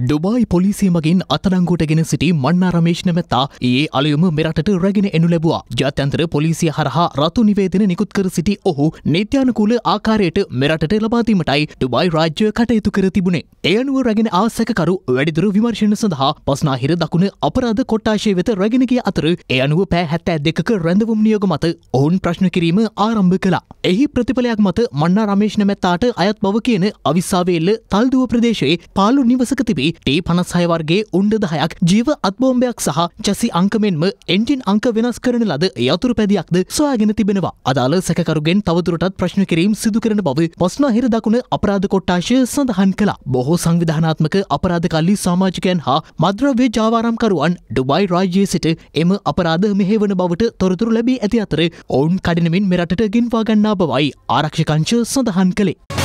Dubai පොලිසිය මගින් අතඩංගුවටගෙන සිටි මන්නා රමේෂ් නැමැත්තා ඒ අලයුම මෙරටට රැගෙන එනු ලැබවා ජාත්‍යන්තර පොලිසිය හරහා රතු නිවේදන නිකුත් කර සිටි ඔහු නිත්‍යානකූල ආකාරයට මෙරටට ලබාදීමටයි ඩුබයි රාජ්‍ය කටයුතු කර තිබුණේ. එය අනුව රැගෙන ආසැකරු වැඩිදුර විමර්ශණ සඳහා පස්නාහිර දකුණ අපරාධ කොට්ටාශය වෙත රැගෙන ගිය අතර ඒ අනුව පෑ හැත්තෑ දෙකක රැඳවුම් නියෝග මත ඔවුන් ප්‍රශ්න කිරීම ආරම්භ කලා. එහි ප්‍රතිඵලයක් මත මන්නා රමේෂ් නැමැත්තාට අයත් බව කියන අවිස්සාවේල්ල තල්දුව ප්‍රදේශයේ පාලු නිවසක තිබී ටී පනස් හයවර්ගේ උන්ඩ දහයක් ජීව අත්බෝම්භයක් සහ චැසි අංකමෙන්ම එන්ටින් අංක වෙනස් කරන ලද යතුරු පැදියක්ද සොයාගෙන තිබෙනවා. අදාළ සැකරුගෙන් තවදුරටත් ප්‍රශ්න කිරීම් සිදු කරන බව පස්නාහිර දකුණ අපරාධ කොට්ටාශය සඳහන් කලා. බොහෝ සංවිධානාත්මක අපරාධකල්ලි සාමාජිකයන් හා මද්‍රව්‍ය ජාවාරම්කරුවන් ඩුබයි රාජ්‍යයේ සිට එම අපරාධ මෙහෙවන බවට තොරතුරු ලැබී ඇති අතර ඔවුන් කඩනමින් මෙරටට ගෙන්වා ගන්නා බවයි ආරක්ෂකංශ සඳහන් කළේ.